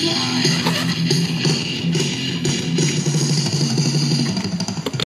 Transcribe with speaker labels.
Speaker 1: Yeah.